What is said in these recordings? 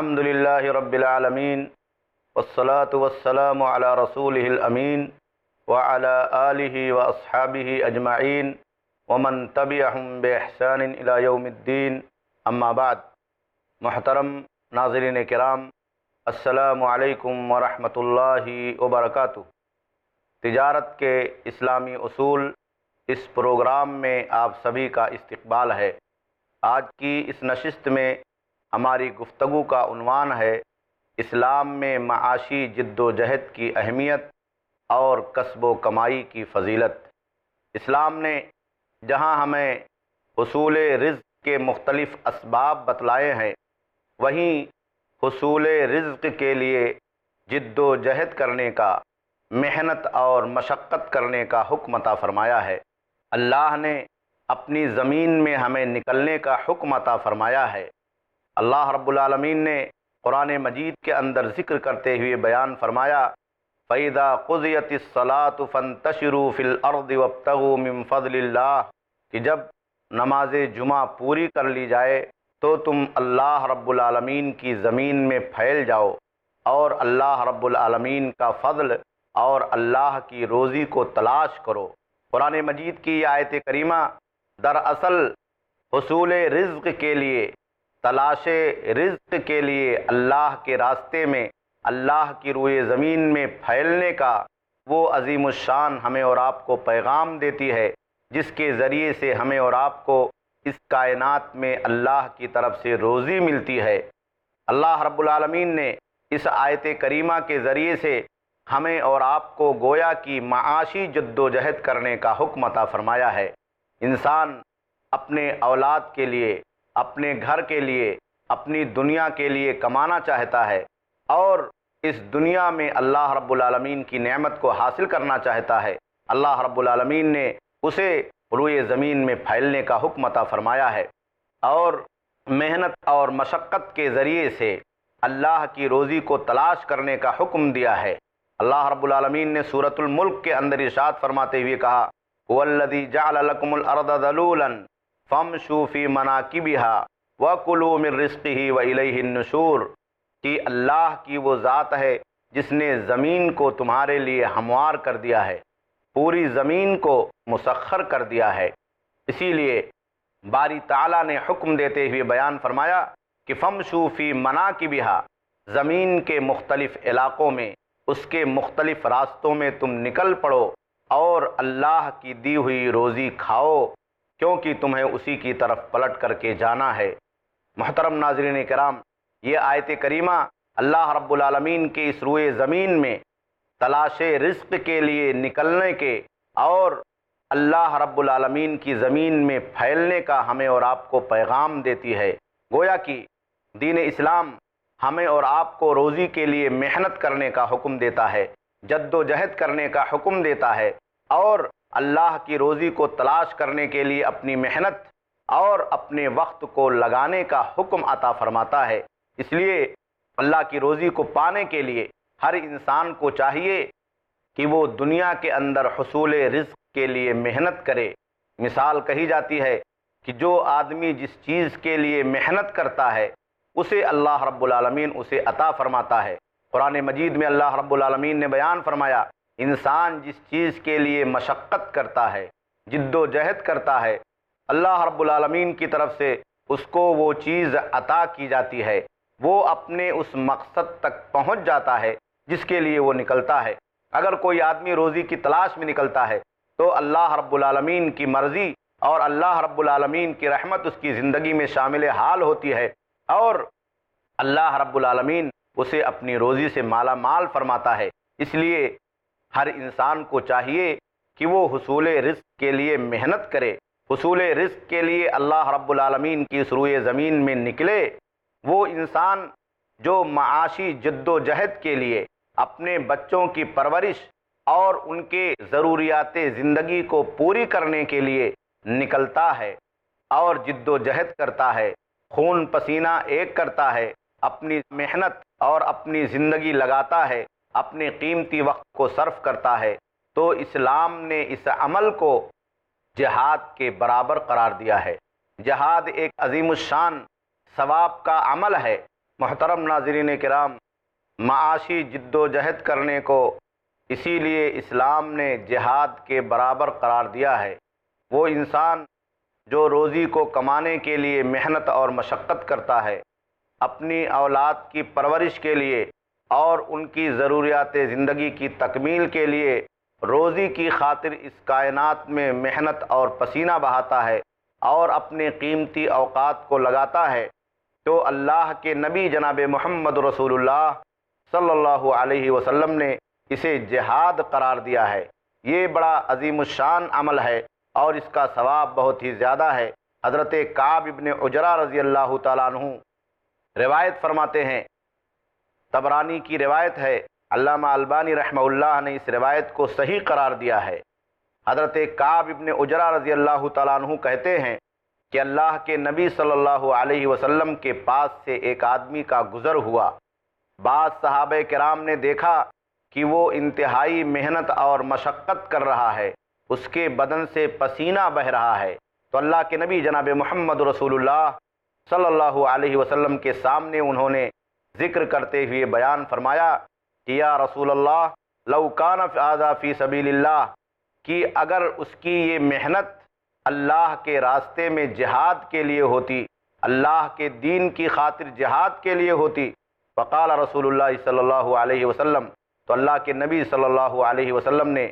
الحمد لله رب العالمين والصلاة والسلام على رسوله الأمين وعلى آله وأصحابه أجمعين ومن تبعهم بإحسان إلى يوم الدين أما بعد. محترم ناظرین کرام، السلام علیکم ورحمۃ اللہ وبرکاتہ. تجارت کے اسلامی اصول اس پروگرام میں آپ سبھی کا استقبال ہے۔ آج کی اس نشست میں ہماری گفتگو کا عنوان ہے اسلام میں معاشی جد و جہد کی اہمیت اور کسب و کمائی کی فضیلت۔ اسلام نے جہاں ہمیں حصول رزق کے مختلف اسباب بتلائے ہیں، وہیں حصول رزق کے لیے جد و جہد کرنے کا، محنت اور مشقت کرنے کا حکم عطا فرمایا ہے۔ اللہ نے اپنی زمین میں ہمیں نکلنے کا حکم عطا فرمایا ہے۔ اللہ رب العالمین نے قرآن مجید کے اندر ذکر کرتے ہوئے بیان فرمایا، فَإِذَا قُضِيَتِ الصَّلَاةُ فَانْتَشِرُوا فِي الْأَرْضِ وَابْتَغُوا مِن فَضْلِ اللَّهِ کہ جب نماز جمعہ پوری کر لی جائے تو تم اللہ رب العالمین کی زمین میں پھیل جاؤ اور اللہ رب العالمین کا فضل اور اللہ کی روزی کو تلاش کرو۔ قرآن مجید کی یہ آیت کریمہ، دراصل حصول رزق کے لیے تلاش رزق کے لیے اللہ کے راستے میں، اللہ کی روئے زمین میں پھیلنے کا وہ عظیم الشان ہمیں اور آپ کو پیغام دیتی ہے، جس کے ذریعے سے ہمیں اور آپ کو اس کائنات میں اللہ کی طرف سے روزی ملتی ہے۔ اللہ رب العالمین نے اس آیت کریمہ کے ذریعے سے ہمیں اور آپ کو گویا کی معاشی جد و جہد کرنے کا حکم عطا فرمایا ہے۔ انسان اپنے اولاد کے لیے اپنے گھر کے لیے، اپنی دنیا کے لیے کمانا چاہتا ہے اور اس دنیا میں اللہ رب العالمین کی نعمت کو حاصل کرنا چاہتا ہے۔ اللہ رب العالمین نے اسے روئے زمین میں پھیلنے کا حکم عطا فرمایا ہے اور محنت اور مشقت کے ذریعے سے اللہ کی روزی کو تلاش کرنے کا حکم دیا ہے۔ اللہ رب العالمین نے صورت الملک کے اندر ارشاد فرماتے ہوئے کہا والذی جعل لکم الارض ذلولا فامشوا فی مناکبها وکلوا من رزقه والیہ النشور۔ کہ اللہ کی وہ ذات ہے جس نے زمین کو تمہارے لیے ہموار کر دیا ہے، پوری زمین کو مسخر کر دیا ہے۔ اسی لیے باری تعالیٰ نے حکم دیتے ہوئے بیان فرمایا کہ فم شوفی منا کی بہا زمین کے مختلف علاقوں میں، اس کے مختلف راستوں میں تم نکل پڑو اور اللہ کی دی ہوئی روزی کھاؤ۔ کیونکہ تمہیں اسی کی طرف پلٹ کر کے جانا ہے۔ محترم ناظرین کرام، یہ آیت کریمہ اللہ رب العالمین کے اس روئے زمین میں تلاش رزق کے لیے نکلنے کے اور اللہ رب العالمین کی زمین میں پھیلنے کا ہمیں اور آپ کو پیغام دیتی ہے۔ گویا کہ دین اسلام ہمیں اور آپ کو روزی کے لیے محنت کرنے کا حکم دیتا ہے، جد و جہد کرنے کا حکم دیتا ہے اور اللہ کی روزی کو تلاش کرنے کے لیے اپنی محنت اور اپنے وقت کو لگانے کا حکم عطا فرماتا ہے۔ اس لیے اللہ کی روزی کو پانے کے لیے ہر انسان کو چاہیے کہ وہ دنیا کے اندر حصول رزق کے لیے محنت کرے۔ مثال کہی جاتی ہے کہ جو آدمی جس چیز کے لیے محنت کرتا ہے، اسے اللہ رب العالمین اسے عطا فرماتا ہے۔ قرآن مجید میں اللہ رب العالمین نے بیان فرمایا انسان جس چیز کے لیے مشقت کرتا ہے، جد و جہد کرتا ہے، اللہ رب العالمین کی طرف سے اس کو وہ چیز عطا کی جاتی ہے، وہ اپنے اس مقصد تک پہنچ جاتا ہے جس کے لیے وہ نکلتا ہے۔ اگر کوئی آدمی روزی کی تلاش میں نکلتا ہے تو اللہ رب العالمین کی مرضی اور اللہ رب العالمین کی رحمت اس کی زندگی میں شامل حال ہوتی ہے اور اللہ رب العالمین اسے اپنی روزی سے مالا مال فرماتا ہے۔ اس لیے ہر انسان کو چاہیے کہ وہ حصول رزق کے لیے محنت کرے۔ حصول رزق کے لیے اللہ رب العالمین کی سروئے زمین میں نکلے۔ وہ انسان جو معاشی جد و جہد کے لیے اپنے بچوں کی پرورش اور ان کے ضروریات زندگی کو پوری کرنے کے لیے نکلتا ہے اور جد و جہد کرتا ہے، خون پسینہ ایک کرتا ہے، اپنی محنت اور اپنی زندگی لگاتا ہے۔ اپنے قیمتی وقت کو صرف کرتا ہے، تو اسلام نے اس عمل کو جہاد کے برابر قرار دیا ہے۔ جہاد ایک عظیم الشان، ثواب کا عمل ہے۔ محترم ناظرین کرام، معاشی جد و جہد کرنے کو اسی لیے اسلام نے جہاد کے برابر قرار دیا ہے۔ وہ انسان جو روزی کو کمانے کے لیے محنت اور مشقت کرتا ہے، اپنی اولاد کی پرورش کے لیے اور ان کی ضروریات زندگی کی تکمیل کے لیے روزی کی خاطر اس کائنات میں محنت اور پسینہ بہاتا ہے اور اپنے قیمتی اوقات کو لگاتا ہے تو اللہ کے نبی جناب محمد رسول اللہ صلی اللہ علیہ وسلم نے اسے جہاد قرار دیا ہے۔ یہ بڑا عظیم الشان عمل ہے اور اس کا ثواب بہت ہی زیادہ ہے۔ حضرت کعب ابن عجرہ رضی اللہ تعالیٰ عنہ روایت فرماتے ہیں تبرانی کی روایت ہے، علامہ البانی رحمہ اللہ نے اس روایت کو صحیح قرار دیا ہے۔ حضرت کعب ابن عجرہ رضی اللہ تعالیٰ عنہ کہتے ہیں کہ اللہ کے نبی صلی اللہ علیہ وسلم کے پاس سے ایک آدمی کا گزر ہوا۔ بعض صحابہ کرام نے دیکھا کہ وہ انتہائی محنت اور مشقت کر رہا ہے، اس کے بدن سے پسینہ بہ رہا ہے۔ تو اللہ کے نبی جناب محمد رسول اللہ صلی اللہ علیہ وسلم کے سامنے انہوں نے ذکر کرتے ہوئے بیان فرمایا کہ یا رسول اللہ، لو کان فعضا فی سبیل اللہ، کہ اگر اس کی یہ محنت اللہ کے راستے میں جہاد کے لیے ہوتی، اللہ کے دین کی خاطر جہاد کے لیے ہوتی، فقال رسول اللہ صلی اللہ علیہ وسلم، تو اللہ کے نبی صلی اللہ علیہ وسلم نے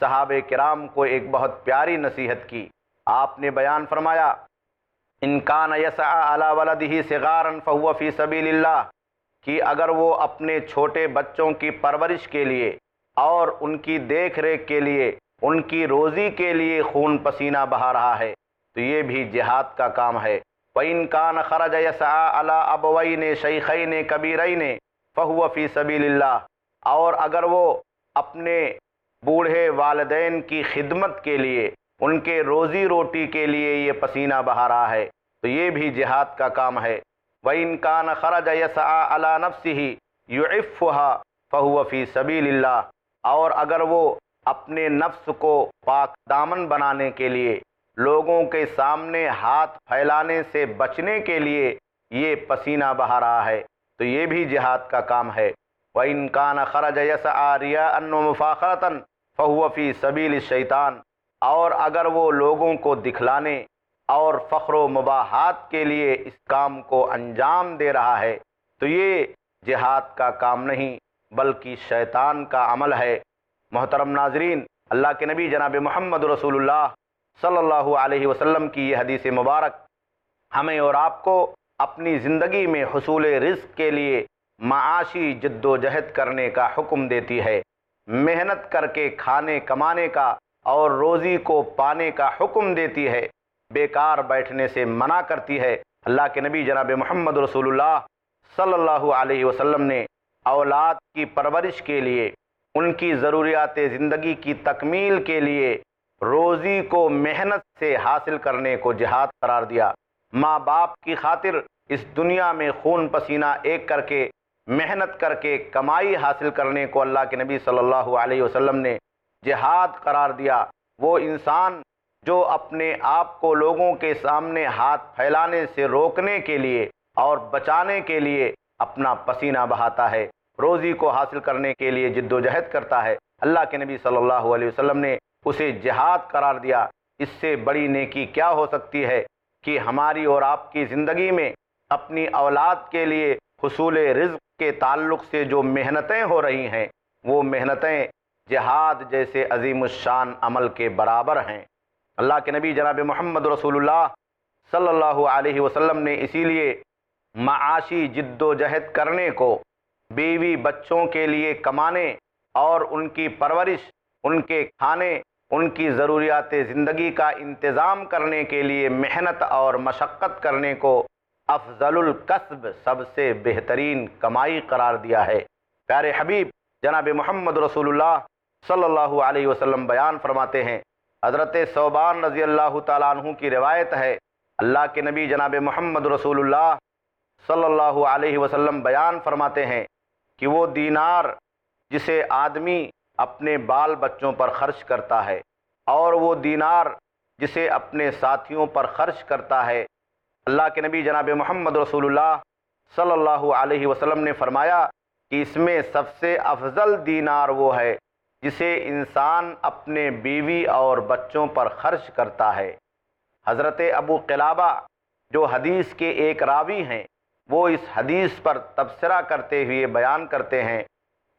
صحابہ کرام کو ایک بہت پیاری نصیحت کی۔ آپ نے بیان فرمایا انکان یسع علی ولدہ صغارا فہو فی سبیل اللہ کہ اگر وہ اپنے چھوٹے بچوں کی پرورش کے لیے اور ان کی دیکھ ریکھ کے لیے، ان کی روزی کے لیے خون پسینہ بہا رہا ہے، تو یہ بھی جہاد کا کام ہے۔ وَإِن كَانَ خَرَجَ يَسْعَى عَلَىٰ أَبْوَيْنِ شَيْخَيْنِ كَبِيرَيْنِ فَهُوَ فِي سَبِيلِ اللَّهِ اور اگر وہ اپنے بوڑھے والدین کی خدمت کے لیے، ان کے روزی روٹی کے لیے یہ پسینہ بہا رہا ہے، تو یہ بھی جہاد کا کام ہے۔ وَإِن كَانَ خَرَجَ يَسْعَى عَلَىٰ نَفْسِهِ يُعِفُّهَا فَهُوَ فِي سَبِيلِ اللَّهِ اور اگر وہ اپنے نفس کو پاک دامن بنانے کے لیے، لوگوں کے سامنے ہاتھ پھیلانے سے بچنے کے لیے یہ پسینہ بہا رہا ہے، تو یہ بھی جہاد کا کام ہے۔ وَإِن كَانَ خَرَجَ يَسْعَى رِيَاءً وَمُفَاخَرَةً فَهُوَ فِي سَبِيلِ الشَّيْطَانِ۔ اور اگر وہ لوگوں کو دکھلانے اور فخر و مباحات کے لیے اس کام کو انجام دے رہا ہے، تو یہ جہاد کا کام نہیں، بلکہ شیطان کا عمل ہے۔ محترم ناظرین، اللہ کے نبی جناب محمد رسول اللہ صلی اللہ علیہ وسلم کی یہ حدیث مبارک ہمیں اور آپ کو اپنی زندگی میں حصول رزق کے لیے معاشی جد و جہد کرنے کا حکم دیتی ہے۔ محنت کر کے کھانے کمانے کا اور روزی کو پانے کا حکم دیتی ہے۔ بیکار بیٹھنے سے منع کرتی ہے۔ اللہ کے نبی جناب محمد رسول اللہ صلی اللہ علیہ وسلم نے اولاد کی پرورش کے لیے، ان کی ضروریات زندگی کی تکمیل کے لیے روزی کو محنت سے حاصل کرنے کو جہاد قرار دیا۔ ماں باپ کی خاطر اس دنیا میں خون پسینہ ایک کر کے، محنت کر کے کمائی حاصل کرنے کو اللہ کے نبی صلی اللہ علیہ وسلم نے جہاد قرار دیا۔ وہ انسان جو اپنے آپ کو لوگوں کے سامنے ہاتھ پھیلانے سے روکنے کے لیے اور بچانے کے لیے اپنا پسینہ بہاتا ہے، روزی کو حاصل کرنے کے لیے جد و جہد کرتا ہے۔ اللہ کے نبی صلی اللہ علیہ وسلم نے اسے جہاد قرار دیا۔ اس سے بڑی نیکی کیا ہو سکتی ہے کہ ہماری اور آپ کی زندگی میں اپنی اولاد کے لیے حصول رزق کے تعلق سے جو محنتیں ہو رہی ہیں، وہ محنتیں جہاد جیسے عظیم الشان عمل کے برابر ہیں۔ اللہ کے نبی جناب محمد رسول اللہ صلی اللہ علیہ وسلم نے اسی لیے معاشی جد و جہد کرنے کو، بیوی بچوں کے لیے کمانے اور ان کی پرورش، ان کے کھانے، ان کی ضروریات زندگی کا انتظام کرنے کے لیے محنت اور مشقت کرنے کو افضل القصب سب سے بہترین کمائی قرار دیا ہے۔ پیارے حبیب، جناب محمد رسول اللہ صلی اللہ علیہ وسلم بیان فرماتے ہیں حضرت صوبان رضی اللہ تعالیٰ عنہ کی روایت ہے، اللہ کے نبی جناب محمد رسول اللہ صلی اللہ علیہ وسلم بیان فرماتے ہیں کہ وہ دینار جسے آدمی اپنے بال بچوں پر خرچ کرتا ہے اور وہ دینار جسے اپنے ساتھیوں پر خرچ کرتا ہے۔ اللہ کے نبی جناب محمد رسول اللہ صلی اللہ علیہ وسلم نے فرمایا کہ اس میں سب سے افضل دینار وہ ہے جسے انسان اپنے بیوی اور بچوں پر خرچ کرتا ہے۔ حضرت ابو قلابہ، جو حدیث کے ایک راوی ہیں، وہ اس حدیث پر تبصرہ کرتے ہوئے بیان کرتے ہیں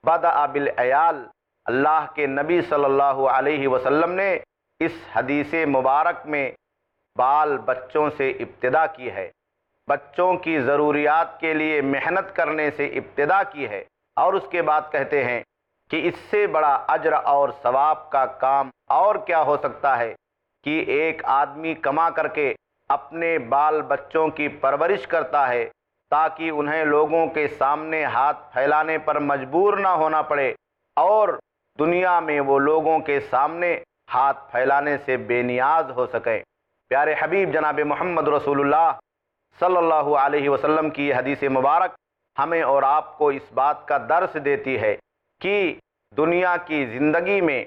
بد ابل ایال اللہ کے نبی صلی اللہ علیہ وسلم نے اس حدیث مبارک میں بال بچوں سے ابتدا کی ہے۔ بچوں کی ضروریات کے لیے محنت کرنے سے ابتدا کی ہے۔ اور اس کے بعد کہتے ہیں کہ اس سے بڑا اجر اور ثواب کا کام اور کیا ہو سکتا ہے کہ ایک آدمی کما کر کے اپنے بال بچوں کی پرورش کرتا ہے تاکہ انہیں لوگوں کے سامنے ہاتھ پھیلانے پر مجبور نہ ہونا پڑے اور دنیا میں وہ لوگوں کے سامنے ہاتھ پھیلانے سے بے نیاز ہو سکیں۔ پیارے حبیب جناب محمد رسول اللہ صلی اللہ علیہ وسلم کی حدیث مبارک ہمیں اور آپ کو اس بات کا درس دیتی ہے کہ دنیا کی زندگی میں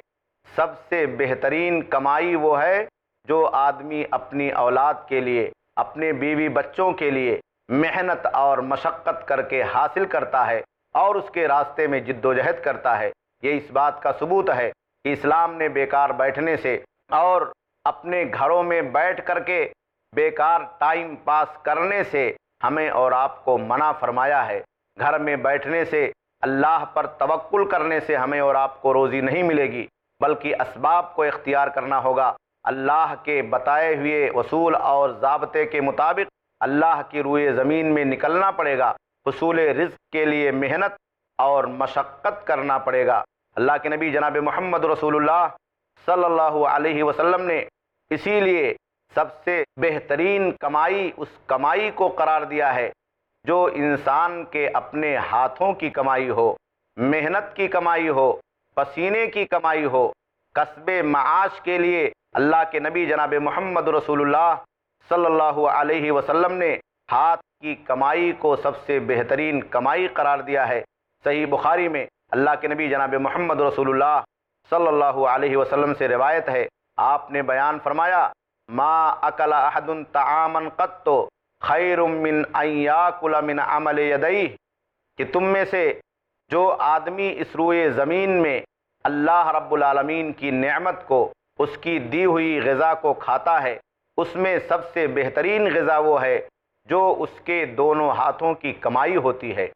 سب سے بہترین کمائی وہ ہے جو آدمی اپنی اولاد کے لیے، اپنے بیوی بچوں کے لیے محنت اور مشقت کر کے حاصل کرتا ہے اور اس کے راستے میں جد و جہد کرتا ہے۔ یہ اس بات کا ثبوت ہے کہ اسلام نے بیکار بیٹھنے سے اور اپنے گھروں میں بیٹھ کر کے بیکار ٹائم پاس کرنے سے ہمیں اور آپ کو منع فرمایا ہے۔ گھر میں بیٹھنے سے اللہ پر توکل کرنے سے ہمیں اور آپ کو روزی نہیں ملے گی، بلکہ اسباب کو اختیار کرنا ہوگا۔ اللہ کے بتائے ہوئے اصول اور ضابطے کے مطابق اللہ کی روئے زمین میں نکلنا پڑے گا۔ حصول رزق کے لیے محنت اور مشقت کرنا پڑے گا۔ اللہ کے نبی جناب محمد رسول اللہ صلی اللہ علیہ وسلم نے اسی لیے سب سے بہترین کمائی، اس کمائی کو قرار دیا ہے۔ جو انسان کے اپنے ہاتھوں کی کمائی ہو، محنت کی کمائی ہو، پسینے کی کمائی ہو، قصب معاش کے لیے اللہ کے نبی جناب محمد رسول اللہ صلی اللہ علیہ وسلم نے ہاتھ کی کمائی کو سب سے بہترین کمائی قرار دیا ہے۔ صحیح بخاری میں اللہ کے نبی جناب محمد رسول اللہ صلی اللہ علیہ وسلم سے روایت ہے۔ آپ نے بیان فرمایا، ما اکل احد تعامن قط خیر من ان یاکل من عمل یدئی کہ تم میں سے جو آدمی اس روئے زمین میں اللہ رب العالمین کی نعمت کو، اس کی دی ہوئی غذا کو کھاتا ہے، اس میں سب سے بہترین غذا وہ ہے جو اس کے دونوں ہاتھوں کی کمائی ہوتی ہے،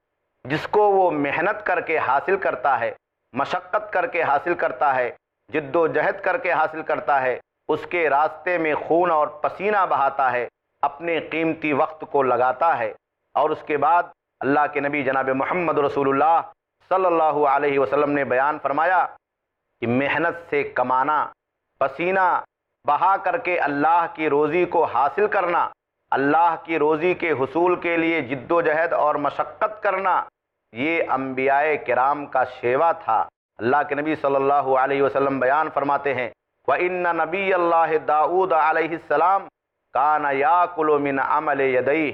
جس کو وہ محنت کر کے حاصل کرتا ہے، مشقت کر کے حاصل کرتا ہے، جد و جہد کر کے حاصل کرتا ہے، اس کے راستے میں خون اور پسینہ بہاتا ہے اپنے قیمتی وقت کو لگاتا ہے اور اس کے بعد اللہ کے نبی جناب محمد رسول اللہ صلی اللہ علیہ وسلم نے بیان فرمایا کہ محنت سے کمانا، پسینہ، بہا کر کے اللہ کی روزی کو حاصل کرنا، اللہ کی روزی کے حصول کے لیے جد و جہد اور مشقت کرنا، یہ انبیاء کرام کا شیوا تھا۔ اللہ کے نبی صلی اللہ علیہ وسلم بیان فرماتے ہیں، وَإِنَّ نبی اللہ داود علیہ السلام کان یا کلو من عمل یدئی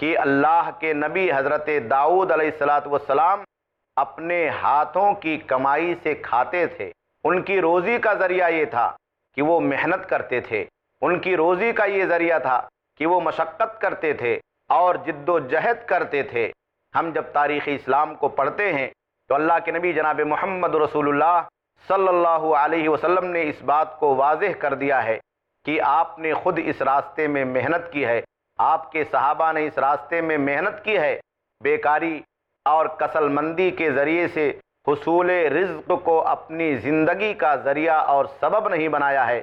کہ اللہ کے نبی حضرت داؤد علیہ السلاۃ والسلام اپنے ہاتھوں کی کمائی سے کھاتے تھے۔ ان کی روزی کا ذریعہ یہ تھا کہ وہ محنت کرتے تھے۔ ان کی روزی کا یہ ذریعہ تھا کہ وہ مشقت کرتے تھے اور جد و جہد کرتے تھے۔ ہم جب تاریخ اسلام کو پڑھتے ہیں تو اللہ کے نبی جناب محمد رسول اللہ صلی اللہ علیہ وسلم نے اس بات کو واضح کر دیا ہے۔ کہ آپ نے خود اس راستے میں محنت کی ہے۔ آپ کے صحابہ نے اس راستے میں محنت کی ہے۔ بیکاری اور کسل مندی کے ذریعے سے حصول رزق کو اپنی زندگی کا ذریعہ اور سبب نہیں بنایا ہے،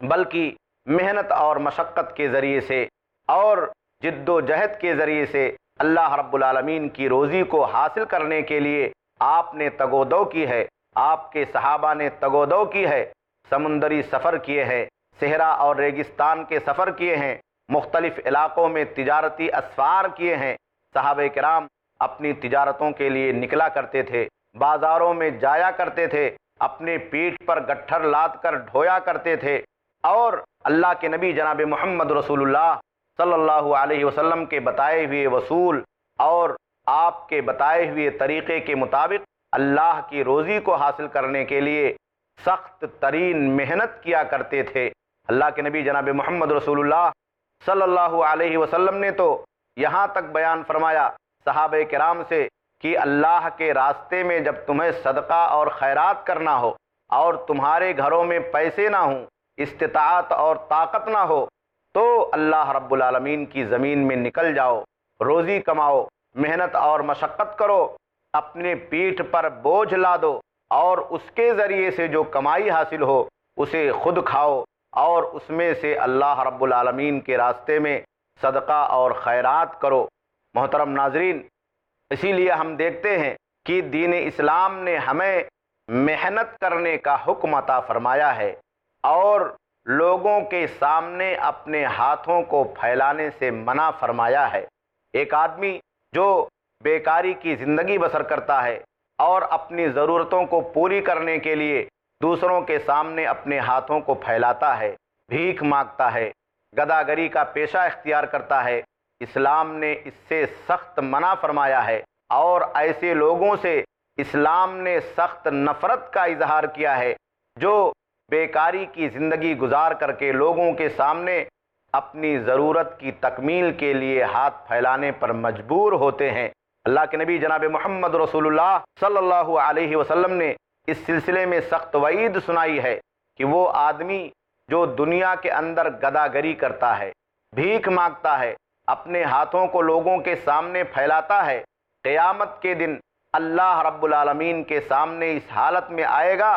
بلکہ محنت اور مشقت کے ذریعے سے اور جد و جہد کے ذریعے سے اللہ رب العالمین کی روزی کو حاصل کرنے کے لیے آپ نے تگودو کی ہے۔ آپ کے صحابہ نے تگودو کی ہے، سمندری سفر کیے ہیں۔ صحرا اور ریگستان کے سفر کیے ہیں، مختلف علاقوں میں تجارتی اسفار کیے ہیں۔ صحابہ کرام اپنی تجارتوں کے لیے نکلا کرتے تھے، بازاروں میں جایا کرتے تھے، اپنے پیٹھ پر گٹھر لاد کر ڈھویا کرتے تھے۔ اور اللہ کے نبی جناب محمد رسول اللہ صلی اللہ علیہ وسلم کے بتائے ہوئے وصول اور آپ کے بتائے ہوئے طریقے کے مطابق اللہ کی روزی کو حاصل کرنے کے لیے سخت ترین محنت کیا کرتے تھے۔ اللہ کے نبی جناب محمد رسول اللہ صلی اللہ علیہ وسلم نے تو یہاں تک بیان فرمایا، صحابہ کرام سے کہ اللہ کے راستے میں جب تمہیں صدقہ اور خیرات کرنا ہو اور تمہارے گھروں میں پیسے نہ ہوں، استطاعت اور طاقت نہ ہو، تو اللہ رب العالمین کی زمین میں نکل جاؤ، روزی کماؤ، محنت اور مشقت کرو، اپنے پیٹھ پر بوجھ لا دو اور اس کے ذریعے سے جو کمائی حاصل ہو، اسے خود کھاؤ۔ اور اس میں سے اللہ رب العالمین کے راستے میں صدقہ اور خیرات کرو۔ محترم ناظرین، اسی لیے ہم دیکھتے ہیں کہ دین اسلام نے ہمیں محنت کرنے کا حکم عطا فرمایا ہے اور لوگوں کے سامنے اپنے ہاتھوں کو پھیلانے سے منع فرمایا ہے۔ ایک آدمی جو بیکاری کی زندگی بسر کرتا ہے اور اپنی ضرورتوں کو پوری کرنے کے لیے دوسروں کے سامنے اپنے ہاتھوں کو پھیلاتا ہے، بھیک مانگتا ہے، گداگری کا پیشہ اختیار کرتا ہے۔ اسلام نے اس سے سخت منع فرمایا ہے اور ایسے لوگوں سے اسلام نے سخت نفرت کا اظہار کیا ہے جو بیکاری کی زندگی گزار کر کے لوگوں کے سامنے اپنی ضرورت کی تکمیل کے لیے ہاتھ پھیلانے پر مجبور ہوتے ہیں۔ اللہ کے نبی جناب محمد رسول اللہ صلی اللہ علیہ وسلم نے اس سلسلے میں سخت وعید سنائی ہے کہ وہ آدمی جو دنیا کے اندر گداگری کرتا ہے، بھیک مانگتا ہے، اپنے ہاتھوں کو لوگوں کے سامنے پھیلاتا ہے، قیامت کے دن اللہ رب العالمین کے سامنے اس حالت میں آئے گا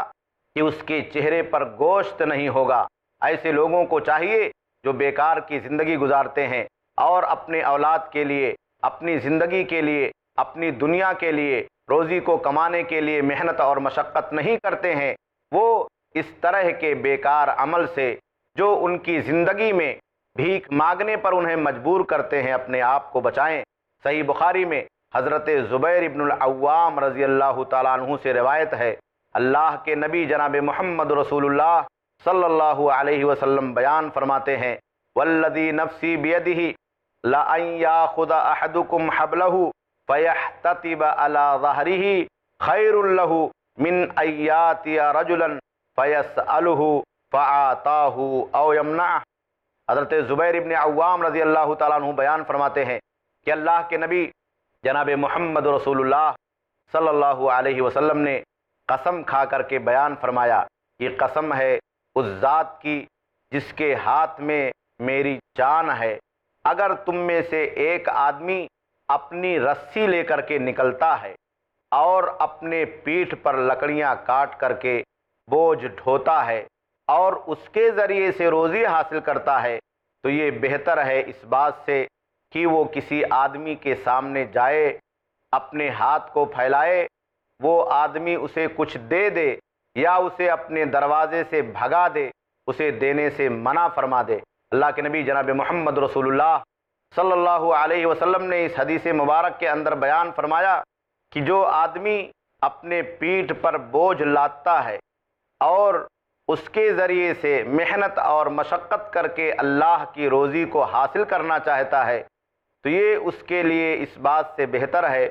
کہ اس کے چہرے پر گوشت نہیں ہوگا۔ ایسے لوگوں کو چاہیے جو بیکار کی زندگی گزارتے ہیں اور اپنے اولاد کے لیے، اپنی زندگی کے لیے اپنی دنیا کے لیے، روزی کو کمانے کے لیے محنت اور مشقت نہیں کرتے ہیں، وہ اس طرح کے بیکار عمل سے جو ان کی زندگی میں بھیک مانگنے پر انہیں مجبور کرتے ہیں، اپنے آپ کو بچائیں۔ صحیح بخاری میں حضرت زبیر ابن العوام رضی اللہ تعالیٰ عنہ سے روایت ہے، اللہ کے نبی جناب محمد رسول اللہ صلی اللہ علیہ وسلم بیان فرماتے ہیں، والذی نفسی بیدہی، لَأَن يَاخُدَ أَحَدُكُمْ حَبْلَهُ فَيَحْتَتِبَ عَلَى ظَهْرِهِ خَيْرٌ لَهُ مِنْ أَيَّاتِيَ رَجُلًا فَيَسْأَلُهُ فَعَاتَاهُ أَوْ يَمْنَعَهُ حضرت زبیر ابن عوام رضی اللہ تعالیٰ عنہ بیان فرماتے ہیں کہ اللہ کے نبی جناب محمد رسول اللہ صلی اللہ علیہ وسلم نے قسم کھا کر کے بیان فرمایا یہ قسم ہے اس ذات کی جس کے ہاتھ میں میری جان ہے۔ اگر تم میں سے ایک آدمی اپنی رسی لے کر کے نکلتا ہے اور اپنے پیٹھ پر لکڑیاں کاٹ کر کے بوجھ ڈھوتا ہے اور اس کے ذریعے سے روزی حاصل کرتا ہے، تو یہ بہتر ہے اس بات سے کہ وہ کسی آدمی کے سامنے جائے، اپنے ہاتھ کو پھیلائے، وہ آدمی اسے کچھ دے دے یا اسے اپنے دروازے سے بھگا دے، اسے دینے سے منع فرما دے۔ اللہ کے نبی جناب محمد رسول اللہ صلی اللہ علیہ وسلم نے اس حدیث مبارک کے اندر بیان فرمایا کہ جو آدمی اپنے پیٹھ پر بوجھ لاتا ہے اور اس کے ذریعے سے محنت اور مشقت کر کے اللہ کی روزی کو حاصل کرنا چاہتا ہے، تو یہ اس کے لیے اس بات سے بہتر ہے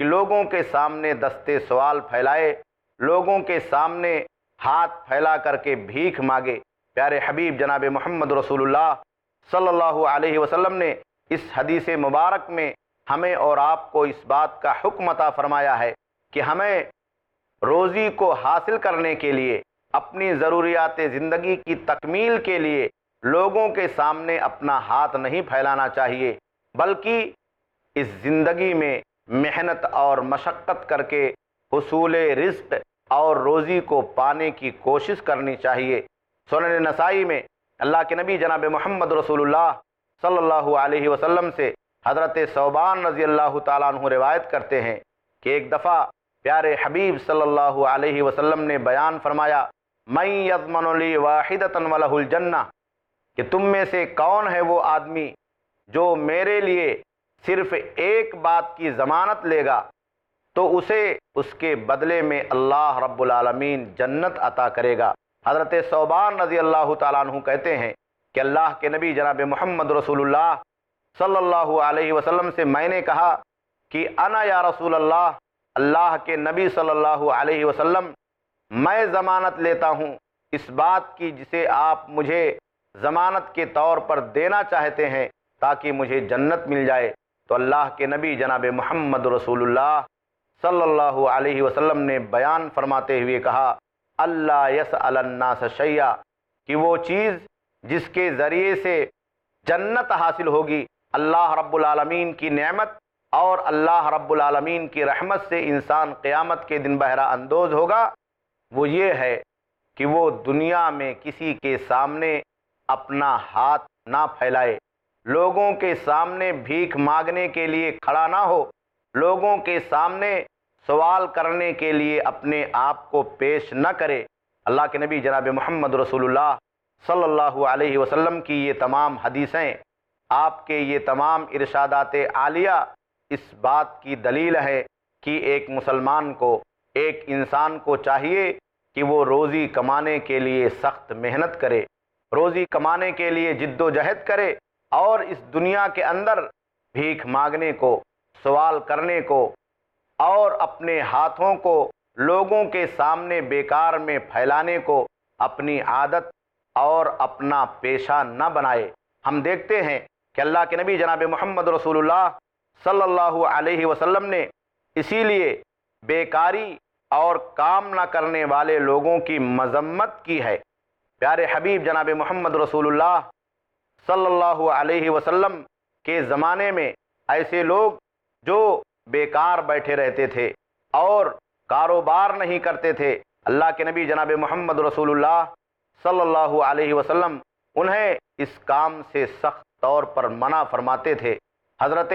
کہ لوگوں کے سامنے دستے سوال پھیلائے، لوگوں کے سامنے ہاتھ پھیلا کر کے بھیک مانگے۔ پیارے حبیب جناب محمد رسول اللہ صلی اللہ علیہ وسلم نے اس حدیث مبارک میں ہمیں اور آپ کو اس بات کا حکم عطا فرمایا ہے کہ ہمیں روزی کو حاصل کرنے کے لیے، اپنی ضروریات زندگی کی تکمیل کے لیے لوگوں کے سامنے اپنا ہاتھ نہیں پھیلانا چاہیے، بلکہ اس زندگی میں محنت اور مشقت کر کے حصول رزق اور روزی کو پانے کی کوشش کرنی چاہیے۔ سنن نسائی میں اللہ کے نبی جناب محمد رسول اللہ صلی اللہ علیہ وسلم سے حضرت صوبان رضی اللہ تعالیٰ عنہ روایت کرتے ہیں کہ ایک دفعہ پیارے حبیب صلی اللہ علیہ وسلم نے بیان فرمایا میں یزمن علی واحد ولہ الجنہ کہ تم میں سے کون ہے وہ آدمی جو میرے لیے صرف ایک بات کی ضمانت لے گا، تو اسے اس کے بدلے میں اللہ رب العالمین جنت عطا کرے گا۔ حضرت صوبان رضی اللہ تعالیٰ عنہ کہتے ہیں کہ اللہ کے نبی جناب محمد رسول اللہ صلی اللہ علیہ وسلم سے میں نے کہا کہ انا یا رسول اللہ اللہ کے نبی صلی اللہ علیہ وسلم، میں ضمانت لیتا ہوں اس بات کی جسے آپ مجھے ضمانت کے طور پر دینا چاہتے ہیں تاکہ مجھے جنت مل جائے۔ تو اللہ کے نبی جناب محمد رسول اللہ صلی اللہ علیہ وسلم نے بیان فرماتے ہوئے کہا، اللہ یس الناس شیعہ کہ وہ چیز جس کے ذریعے سے جنت حاصل ہوگی۔ اللہ رب العالمین کی نعمت اور اللہ رب العالمین کی رحمت سے انسان قیامت کے دن بہرہ اندوز ہوگا۔ وہ یہ ہے کہ وہ دنیا میں کسی کے سامنے اپنا ہاتھ نہ پھیلائے۔ لوگوں کے سامنے بھیک مانگنے کے لیے کھڑا نہ ہو۔ لوگوں کے سامنے سوال کرنے کے لیے اپنے آپ کو پیش نہ کرے۔ اللہ کے نبی جناب محمد رسول اللہ صلی اللہ علیہ وسلم کی یہ تمام حدیثیں، آپ کے یہ تمام ارشادات عالیہ اس بات کی دلیل ہے کہ ایک مسلمان کو، ایک انسان کو چاہیے کہ وہ روزی کمانے کے لیے سخت محنت کرے، روزی کمانے کے لیے جد و جہد کرے اور اس دنیا کے اندر بھیک مانگنے کو، سوال کرنے کو اور اپنے ہاتھوں کو لوگوں کے سامنے بیکار میں پھیلانے کو اپنی عادت اور اپنا پیشہ نہ بنائے۔ ہم دیکھتے ہیں کہ اللہ کے نبی جناب محمد رسول اللہ صلی اللہ علیہ وسلم نے اسی لیے بیکاری اور کام نہ کرنے والے لوگوں کی مذمت کی ہے۔ پیارے حبیب جناب محمد رسول اللہ صلی اللہ علیہ وسلم کے زمانے میں ایسے لوگ جو بیکار بیٹھے رہتے تھے اور کاروبار نہیں کرتے تھے، اللہ کے نبی جناب محمد رسول اللہ صلی اللہ علیہ وسلم انہیں اس کام سے سخت طور پر منع فرماتے تھے۔ حضرت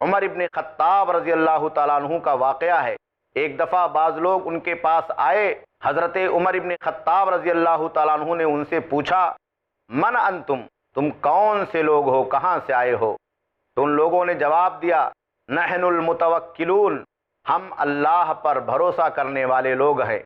عمر ابن خطاب رضی اللہ تعالیٰ عنہ کا واقعہ ہے۔ ایک دفعہ بعض لوگ ان کے پاس آئے۔ حضرت عمر ابن خطاب رضی اللہ تعالیٰ عنہ نے ان سے پوچھا، من انتم؟ تم کون سے لوگ ہو؟ کہاں سے آئے ہو؟ تو ان لوگوں نے جواب دیا، نحن المتوکلون، ہم اللہ پر بھروسہ کرنے والے لوگ ہیں۔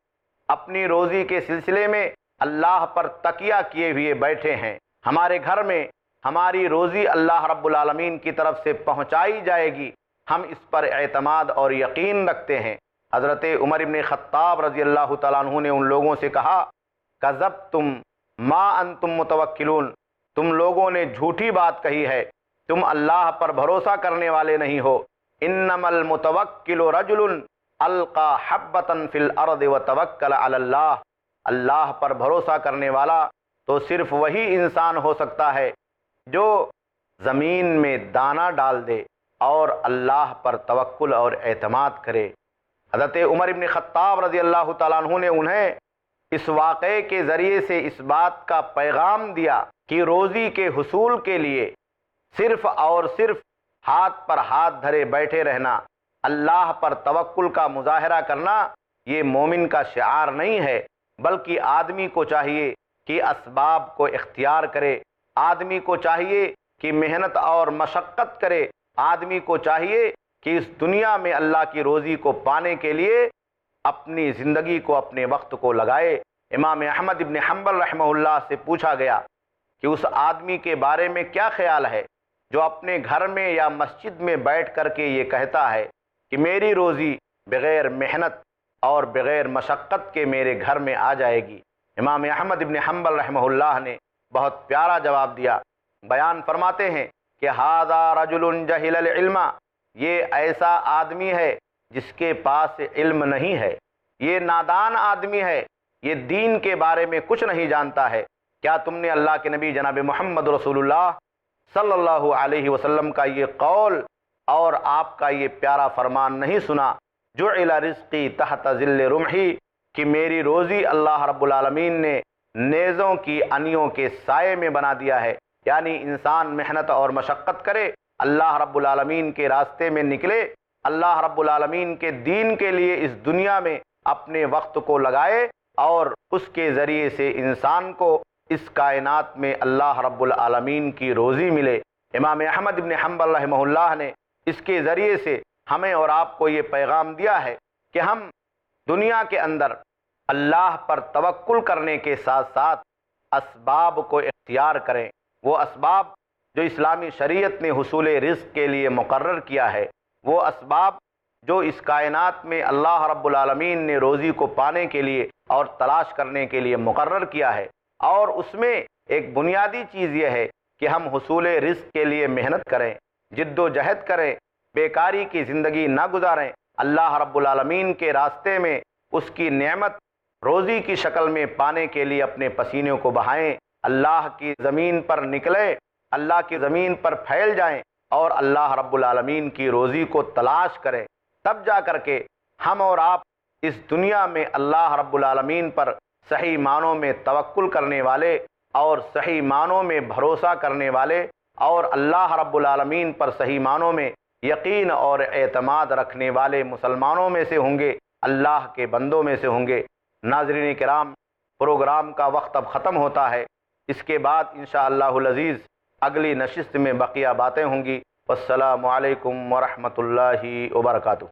اپنی روزی کے سلسلے میں اللہ پر تکیہ کیے ہوئے بیٹھے ہیں۔ ہمارے گھر میں ہماری روزی اللہ رب العالمین کی طرف سے پہنچائی جائے گی۔ ہم اس پر اعتماد اور یقین رکھتے ہیں۔ حضرت عمر ابن خطاب رضی اللہ تعالیٰ عنہ نے ان لوگوں سے کہا کذب تم ما انتم متوکلون۔ تم لوگوں نے جھوٹی بات کہی ہے۔ تم اللہ پر بھروسہ کرنے والے نہیں ہو۔ انم المتوکل رجل القا حبتا فی الارض وتوکل علی اللہ۔ اللہ پر بھروسہ کرنے والا تو صرف وہی انسان ہو سکتا ہے جو زمین میں دانہ ڈال دے اور اللہ پر توکل اور اعتماد کرے۔ حضرت عمر ابن خطاب رضی اللہ تعالیٰ عنہ نے انہیں اس واقعے کے ذریعے سے اس بات کا پیغام دیا کہ روزی کے حصول کے لیے صرف اور صرف ہاتھ پر ہاتھ دھرے بیٹھے رہنا، اللہ پر توکل کا مظاہرہ کرنا یہ مومن کا شعار نہیں ہے۔ بلکہ آدمی کو چاہیے کہ اسباب کو اختیار کرے، آدمی کو چاہیے کہ محنت اور مشقت کرے، آدمی کو چاہیے کہ اس دنیا میں اللہ کی روزی کو پانے کے لیے اپنی زندگی کو اپنے وقت کو لگائے۔ امام احمد ابن حنبل رحمہ اللہ سے پوچھا گیا کہ اس آدمی کے بارے میں کیا خیال ہے جو اپنے گھر میں یا مسجد میں بیٹھ کر کے یہ کہتا ہے کہ میری روزی بغیر محنت اور بغیر مشقت کے میرے گھر میں آ جائے گی۔ امام احمد ابن حنبل رحمہ اللہ نے بہت پیارا جواب دیا۔ بیان فرماتے ہیں کہ ہاضا رجل جہل العلم یہ ایسا آدمی ہے جس کے پاس علم نہیں ہے۔ یہ نادان آدمی ہے۔ یہ دین کے بارے میں کچھ نہیں جانتا ہے۔ کیا تم نے اللہ کے نبی جناب محمد رسول اللہ صلی اللہ علیہ وسلم کا یہ قول اور آپ کا یہ پیارا فرمان نہیں سنا؟ جو رزقی تحت ذل رمحی کہ میری روزی اللہ رب العالمین نے نیزوں کی انیوں کے سائے میں بنا دیا ہے۔ یعنی انسان محنت اور مشقت کرے، اللہ رب العالمین کے راستے میں نکلے، اللہ رب العالمین کے دین کے لیے اس دنیا میں اپنے وقت کو لگائے اور اس کے ذریعے سے انسان کو اس کائنات میں اللہ رب العالمین کی روزی ملے۔ امام احمد ابن حنبل رحمہ اللہ نے اس کے ذریعے سے ہمیں اور آپ کو یہ پیغام دیا ہے کہ ہم دنیا کے اندر اللہ پر توکل کرنے کے ساتھ ساتھ اسباب کو اختیار کریں۔ وہ اسباب جو اسلامی شریعت نے حصول رزق کے لیے مقرر کیا ہے، وہ اسباب جو اس کائنات میں اللہ رب العالمین نے روزی کو پانے کے لیے اور تلاش کرنے کے لیے مقرر کیا ہے۔ اور اس میں ایک بنیادی چیز یہ ہے کہ ہم حصول رزق کے لیے محنت کریں، جد و جہد کریں بیکاری کی زندگی نہ گزاریں۔ اللہ رب العالمین کے راستے میں اس کی نعمت روزی کی شکل میں پانے کے لیے اپنے پسینے کو بہائیں۔ اللہ کی زمین پر نکلے، اللہ کی زمین پر پھیل جائیں اور اللہ رب العالمین کی روزی کو تلاش کریں۔ تب جا کر کے ہم اور آپ اس دنیا میں اللہ رب العالمین پر صحیح معنوں میں توکل کرنے والے اور صحیح معنوں میں بھروسہ کرنے والے اور اللہ رب العالمین پر صحیح معنوں میں یقین اور اعتماد رکھنے والے مسلمانوں میں سے ہوں گے، اللہ کے بندوں میں سے ہوں گے۔ ناظرین کرام، پروگرام کا وقت اب ختم ہوتا ہے۔ اس کے بعد انشاءاللہ العزیز اگلی نشست میں بقیہ باتیں ہوں گی۔ والسلام علیکم ورحمۃ اللہ وبرکاتہ۔